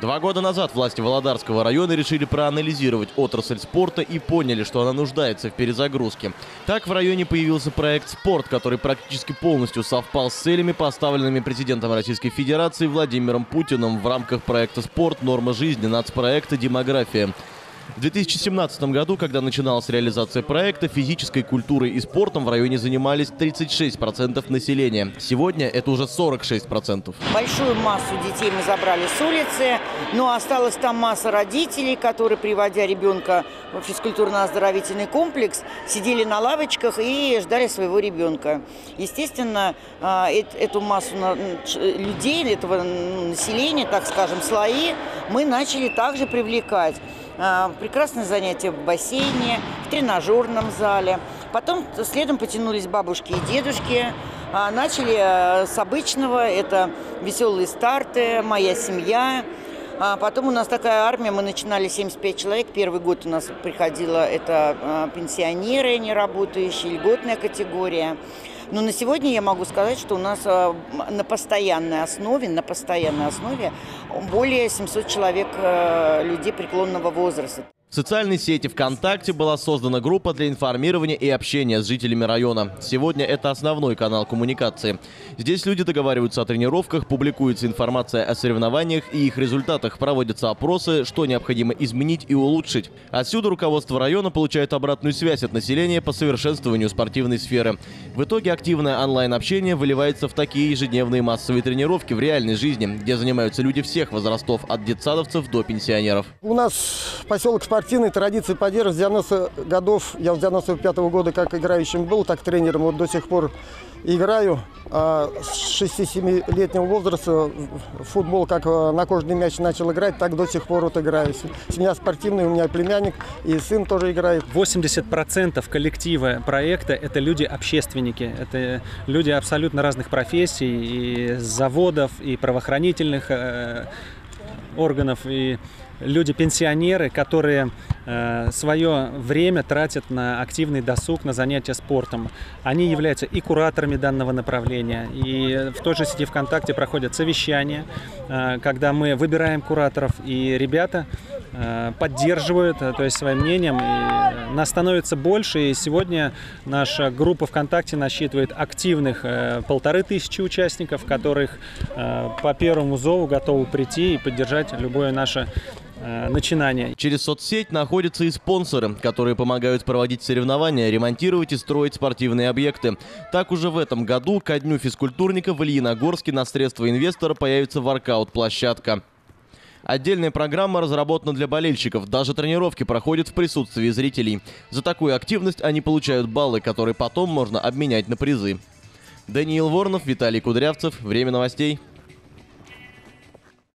Два года назад власти Володарского района решили проанализировать отрасль спорта и поняли, что она нуждается в перезагрузке. Так в районе появился проект «Спорт», который практически полностью совпал с целями, поставленными президентом Российской Федерации Владимиром Путиным в рамках проекта «Спорт. Норма жизни» нацпроекта «Демография». В 2017 году, когда начиналась реализация проекта, физической культурой и спортом в районе занимались 36% населения. Сегодня это уже 46%. Большую массу детей мы забрали с улицы, но осталась там масса родителей, которые, приводя ребенка в физкультурно-оздоровительный комплекс, сидели на лавочках и ждали своего ребенка. Естественно, а, эту массу людей, этого населения, так скажем, слои, мы начали также привлекать. А, прекрасное занятие в бассейне, в тренажерном зале. Потом следом потянулись бабушки и дедушки. А, начали э, с обычного, это веселые старты, моя семья. А потом у нас такая армия, мы начинали 75 человек. Первый год у нас приходило это пенсионеры, не работающие, льготная категория. Но на сегодня я могу сказать, что у нас э, на постоянной основе, на постоянной основе более 700 человек э, людей преклонного возраста. В социальной сети ВКонтакте была создана группа для информирования и общения с жителями района. Сегодня это основной канал коммуникации. Здесь люди договариваются о тренировках, публикуется информация о соревнованиях и их результатах, проводятся опросы, что необходимо изменить и улучшить. Отсюда руководство района получает обратную связь от населения по совершенствованию спортивной сферы. В итоге активное онлайн-общение выливается в такие ежедневные массовые тренировки в реальной жизни, где занимаются люди всех возрастов, от детсадовцев до пенсионеров. У нас поселок спортивной традиции поддерживают. С 90 годов, я с 95 -го года как играющим был, так тренером вот до сих пор играю. А с 6-7-летнего возраста футбол, как на кожный мяч начал играть, так до сих пор вот играю. Семья спортивная, у меня племянник и сын тоже играет. 80% коллектива проекта – это люди-общественники. Это люди абсолютно разных профессий, и заводов, и правоохранительных э, органов, и люди-пенсионеры, которые э, свое время тратят на активный досуг, на занятия спортом. Они являются и кураторами данного направления. И в той же сети ВКонтакте проходят совещания, э, когда мы выбираем кураторов, и ребята поддерживают, э, то есть своим мнением. И нас становится больше, и сегодня наша группа ВКонтакте насчитывает активных э, полторы тысячи участников, которых э, по первому зову готовы прийти и поддержать любое наше Э, начинания. Через соцсеть находятся и спонсоры, которые помогают проводить соревнования, ремонтировать и строить спортивные объекты. Так уже в этом году ко дню физкультурника в Ильиногорске на средства инвестора появится воркаут-площадка. Отдельная программа разработана для болельщиков. Даже тренировки проходят в присутствии зрителей. За такую активность они получают баллы, которые потом можно обменять на призы. Даниил Воронов, Виталий Кудрявцев. Время новостей.